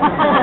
Ha ha ha!